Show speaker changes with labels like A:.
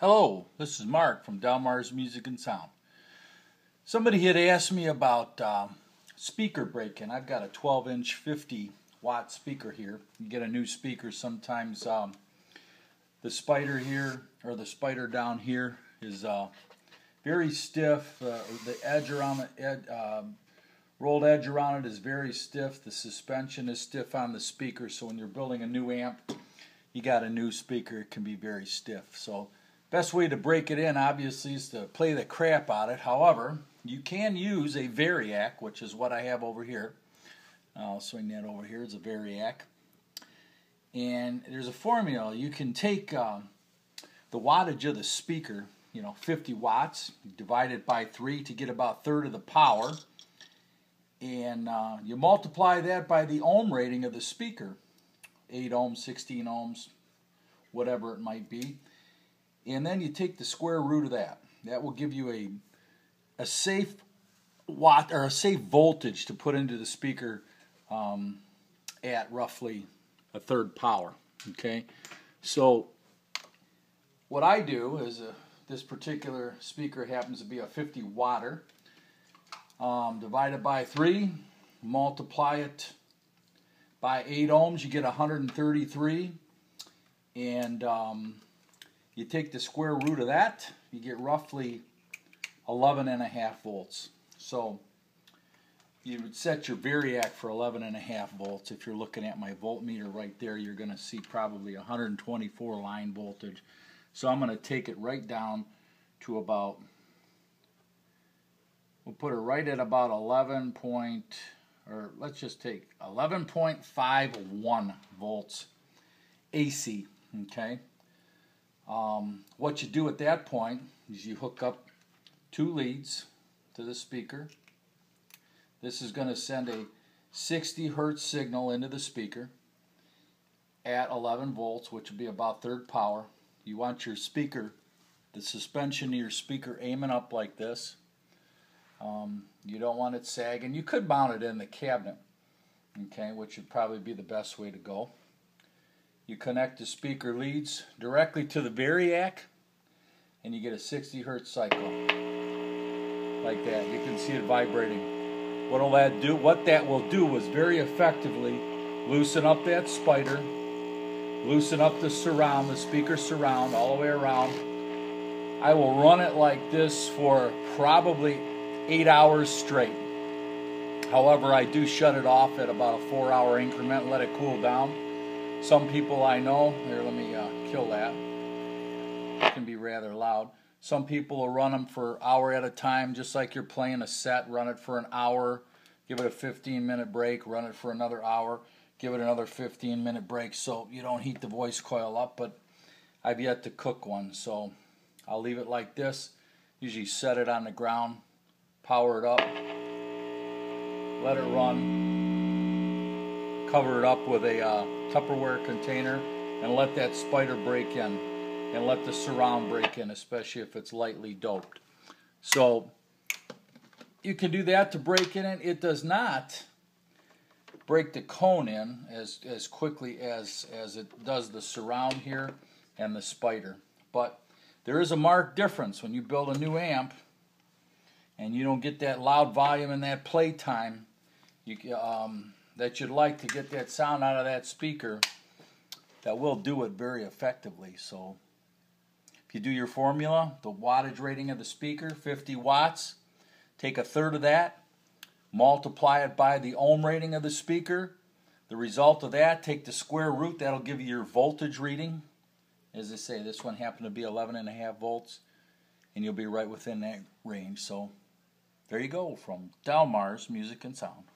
A: Hello, this is Mark from Delmar's Music and Sound. Somebody had asked me about uh, speaker break-in. I've got a 12-inch 50 watt speaker here. You get a new speaker sometimes. Um, the spider here, or the spider down here, is uh, very stiff. Uh, the edge around the ed, um, rolled edge around it is very stiff. The suspension is stiff on the speaker, so when you're building a new amp, you got a new speaker, it can be very stiff. So Best way to break it in, obviously, is to play the crap out it. However, you can use a Variac, which is what I have over here. I'll swing that over here. It's a Variac. And there's a formula. You can take uh, the wattage of the speaker, you know, 50 watts, divide it by 3 to get about third of the power. And uh, you multiply that by the ohm rating of the speaker 8 ohms, 16 ohms, whatever it might be and then you take the square root of that. That will give you a a safe watt or a safe voltage to put into the speaker um, at roughly a third power. Okay, so what I do is a, uh, this particular speaker happens to be a 50 watter. Um, divided by 3, multiply it by 8 ohms, you get 133. And um, you take the square root of that, you get roughly 11 and a half volts. So you would set your Variac for 11 and a half volts. If you're looking at my voltmeter right there, you're going to see probably 124 line voltage. So I'm going to take it right down to about, we'll put it right at about 11 point, or let's just take 11.51 volts AC, okay? Um, what you do at that point is you hook up two leads to the speaker. This is going to send a 60 hertz signal into the speaker at 11 volts, which would be about third power. You want your speaker, the suspension of your speaker aiming up like this. Um, you don't want it sagging. You could mount it in the cabinet, okay, which would probably be the best way to go. You connect the speaker leads directly to the Variac and you get a 60 hertz cycle like that. You can see it vibrating. What will that do? What that will do is very effectively loosen up that spider, loosen up the surround, the speaker surround all the way around. I will run it like this for probably eight hours straight. However, I do shut it off at about a four hour increment, let it cool down. Some people I know, here, let me uh, kill that. It can be rather loud. Some people will run them for an hour at a time, just like you're playing a set. Run it for an hour, give it a 15 minute break, run it for another hour, give it another 15 minute break so you don't heat the voice coil up. But I've yet to cook one, so I'll leave it like this. Usually set it on the ground, power it up, let it run cover it up with a uh, Tupperware container and let that spider break in and let the surround break in, especially if it's lightly doped. So you can do that to break in it. It does not break the cone in as, as quickly as, as it does the surround here and the spider. But there is a marked difference when you build a new amp and you don't get that loud volume and that play time. You, um, that you'd like to get that sound out of that speaker that will do it very effectively. So if you do your formula, the wattage rating of the speaker, 50 watts, take a third of that, multiply it by the ohm rating of the speaker. The result of that, take the square root, that'll give you your voltage reading. As I say, this one happened to be 11 and a half volts, and you'll be right within that range. So there you go from Delmar's Music and Sound.